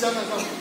香的上。